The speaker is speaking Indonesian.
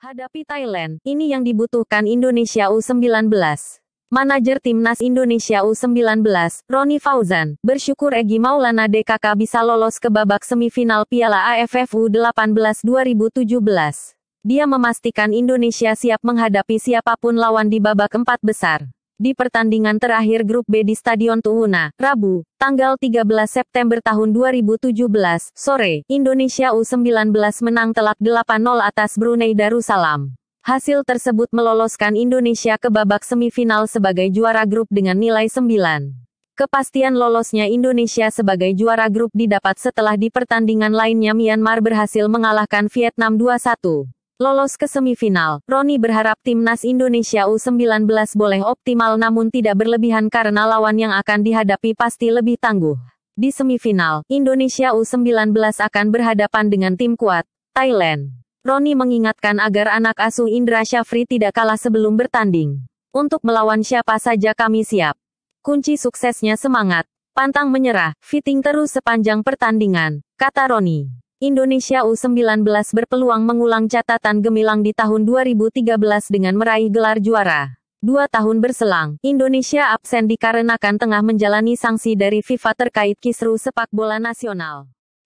Hadapi Thailand, ini yang dibutuhkan Indonesia U19. Manajer Timnas Indonesia U19, Roni Fauzan, bersyukur Egi Maulana DKK bisa lolos ke babak semifinal Piala AFF U18 2017. Dia memastikan Indonesia siap menghadapi siapa pun lawan di babak empat besar. Di pertandingan terakhir grup B di Stadion Tuhuna, Rabu, tanggal 13 September tahun 2017, sore, Indonesia U19 menang telak 8-0 atas Brunei Darussalam. Hasil tersebut meloloskan Indonesia ke babak semifinal sebagai juara grup dengan nilai 9. Kepastian lolosnya Indonesia sebagai juara grup didapat setelah di pertandingan lainnya Myanmar berhasil mengalahkan Vietnam 2-1. Lolos ke semifinal, Roni berharap timnas Indonesia U19 boleh optimal namun tidak berlebihan karena lawan yang akan dihadapi pasti lebih tangguh. Di semifinal, Indonesia U19 akan berhadapan dengan tim kuat, Thailand. Roni mengingatkan agar anak asuh Indra Syafri tidak kalah sebelum bertanding. Untuk melawan siapa saja kami siap. Kunci suksesnya semangat, pantang menyerah, fitting terus sepanjang pertandingan, kata Roni. Indonesia U19 berpeluang mengulang catatan gemilang di tahun 2013 dengan meraih gelar juara. Dua tahun berselang, Indonesia absen dikarenakan tengah menjalani sanksi dari FIFA terkait kisru sepak bola nasional.